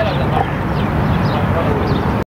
aquela janela.